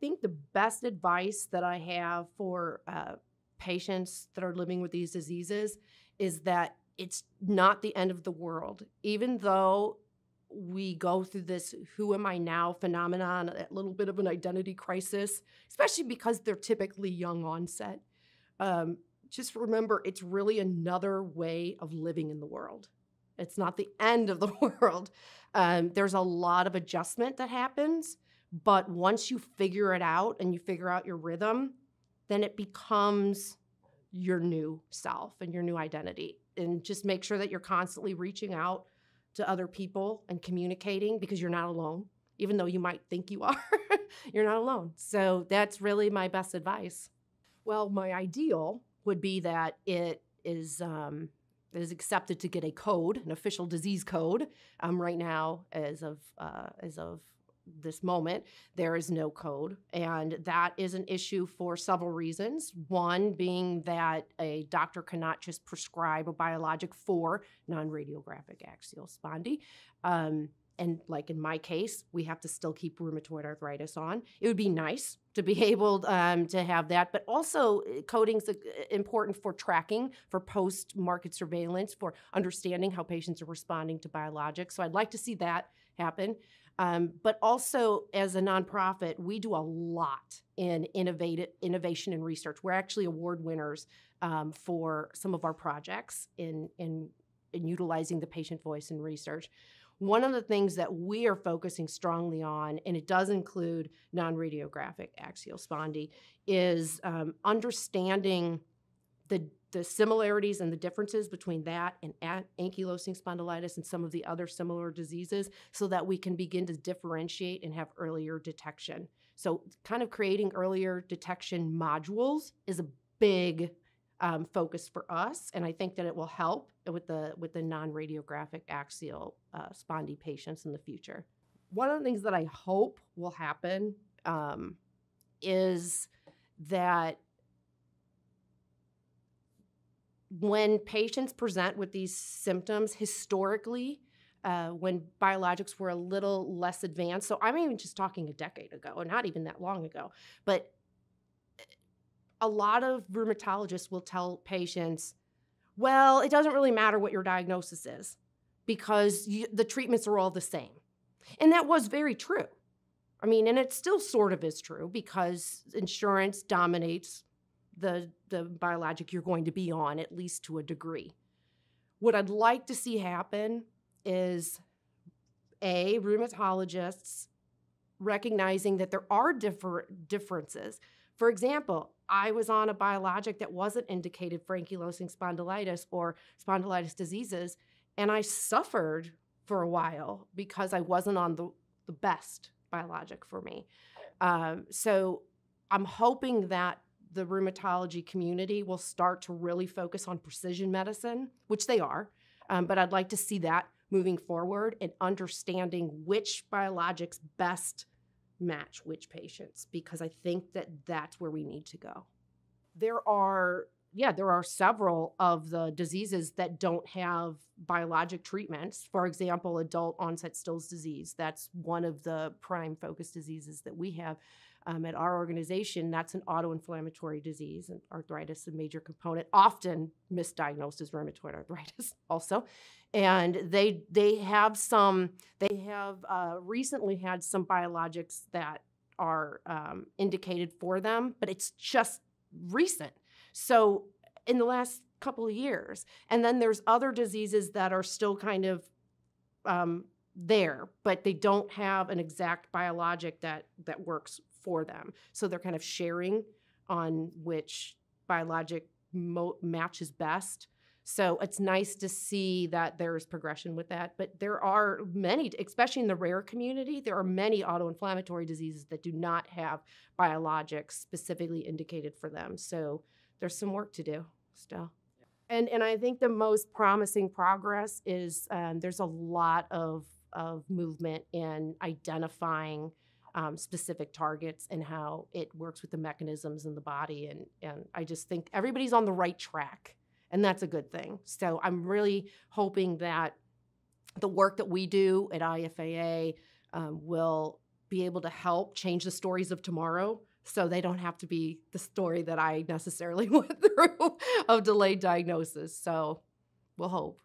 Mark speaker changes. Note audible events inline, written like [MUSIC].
Speaker 1: think the best advice that I have for uh, patients that are living with these diseases is that it's not the end of the world. Even though we go through this who am I now phenomenon, a little bit of an identity crisis, especially because they're typically young onset. Um, just remember it's really another way of living in the world. It's not the end of the [LAUGHS] world. Um, there's a lot of adjustment that happens, but once you figure it out and you figure out your rhythm, then it becomes your new self and your new identity. And just make sure that you're constantly reaching out to other people and communicating because you're not alone, even though you might think you [LAUGHS] are. you're not alone. So that's really my best advice. Well, my ideal would be that it is um, accepted to get a code, an official disease code. Um, right now, as of uh, as of this moment, there is no code, and that is an issue for several reasons. One being that a doctor cannot just prescribe a biologic for non-radiographic axial spondy. Um, and like in my case, we have to still keep rheumatoid arthritis on. It would be nice to be [LAUGHS] able um, to have that, but also uh, coding's uh, important for tracking, for post-market surveillance, for understanding how patients are responding to biologics. So I'd like to see that happen. Um, but also, as a nonprofit, we do a lot in innovative innovation and research. We're actually award winners um, for some of our projects in, in in utilizing the patient voice in research. One of the things that we are focusing strongly on, and it does include non radiographic axial spondy, is um, understanding the, the similarities and the differences between that and ankylosing spondylitis and some of the other similar diseases so that we can begin to differentiate and have earlier detection. So, kind of creating earlier detection modules is a big um, focus for us, and I think that it will help with the with the non-radiographic axial uh, spondy patients in the future. One of the things that I hope will happen um, is that when patients present with these symptoms, historically, uh, when biologics were a little less advanced, so I'm even just talking a decade ago, or not even that long ago, but a lot of rheumatologists will tell patients, well, it doesn't really matter what your diagnosis is because you, the treatments are all the same. And that was very true. I mean, and it still sort of is true because insurance dominates the, the biologic you're going to be on, at least to a degree. What I'd like to see happen is A, rheumatologists recognizing that there are differ- differences. For example, I was on a biologic that wasn't indicated for ankylosing spondylitis or spondylitis diseases, and I suffered for a while because I wasn't on the, the best biologic for me. Um, so I'm hoping that the rheumatology community will start to really focus on precision medicine, which they are, um, but I'd like to see that moving forward and understanding which biologics best match which patients because I think that that's where we need to go. There are yeah, there are several of the diseases that don't have biologic treatments. For example, adult onset Still's disease. That's one of the prime focus diseases that we have um, at our organization. That's an autoinflammatory disease, and arthritis is a major component, often misdiagnosed as rheumatoid arthritis [LAUGHS] also and they they have some they have uh, recently had some biologics that are um, indicated for them, but it's just recent. So in the last couple of years, and then there's other diseases that are still kind of um, there, but they don't have an exact biologic that that works for them. So they're kind of sharing on which biologic mo- matches best. So it's nice to see that there's progression with that. But there are many, especially in the rare community, there are many autoinflammatory diseases that do not have biologics specifically indicated for them. So there's some work to do still. And, and I think the most promising progress is um, there's a lot of, of movement in identifying um, specific targets and how it works with the mechanisms in the body. And, and I just think everybody's on the right track and that's a good thing. So I'm really hoping that the work that we do at IFAA um, will be able to help change the stories of tomorrow so they don't have to be the story that I necessarily [LAUGHS] went through of delayed diagnosis. So we'll hope.